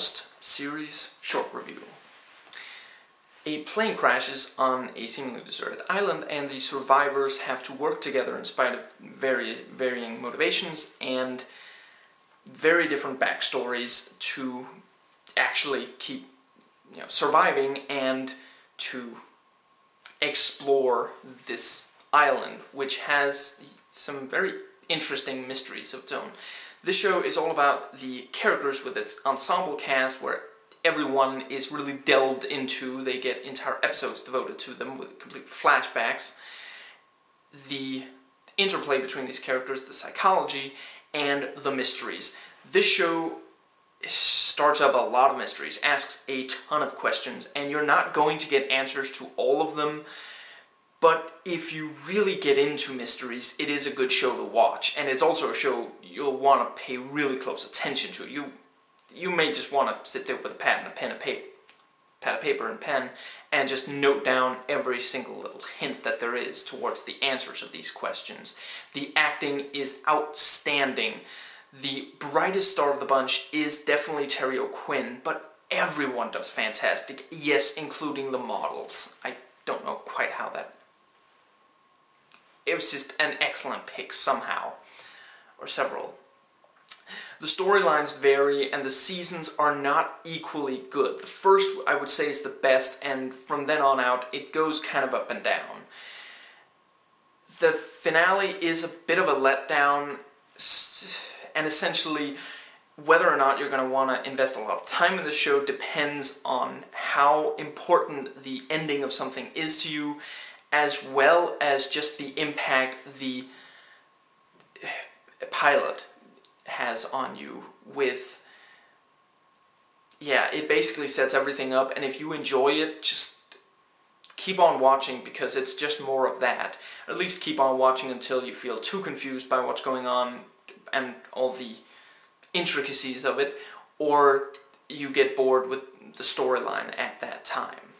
Series short review. A plane crashes on a seemingly deserted island and the survivors have to work together in spite of very varying motivations and very different backstories to actually keep you know, surviving and to explore this island, which has some very interesting mysteries of its own. This show is all about the characters with its ensemble cast where everyone is really delved into. They get entire episodes devoted to them with complete flashbacks. The interplay between these characters, the psychology, and the mysteries. This show starts up a lot of mysteries, asks a ton of questions, and you're not going to get answers to all of them but if you really get into mysteries, it is a good show to watch. And it's also a show you'll want to pay really close attention to. You you may just want to sit there with a pad and a pen and paper, pad of paper and pen, and just note down every single little hint that there is towards the answers of these questions. The acting is outstanding. The brightest star of the bunch is definitely Terry O'Quinn, but everyone does fantastic. Yes, including the models. I don't know quite how that just an excellent pick somehow, or several. The storylines vary and the seasons are not equally good. The first, I would say, is the best, and from then on out, it goes kind of up and down. The finale is a bit of a letdown, and essentially, whether or not you're going to want to invest a lot of time in the show depends on how important the ending of something is to you as well as just the impact the pilot has on you with yeah it basically sets everything up. And if you enjoy it just keep on watching because it's just more of that. At least keep on watching until you feel too confused by what's going on and all the intricacies of it or you get bored with the storyline at that time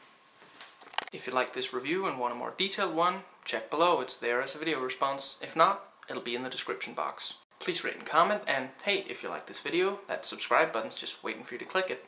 if you like this review and want a more detailed one, check below, it's there as a video response. If not, it'll be in the description box. Please rate and comment, and hey, if you like this video, that subscribe button's just waiting for you to click it.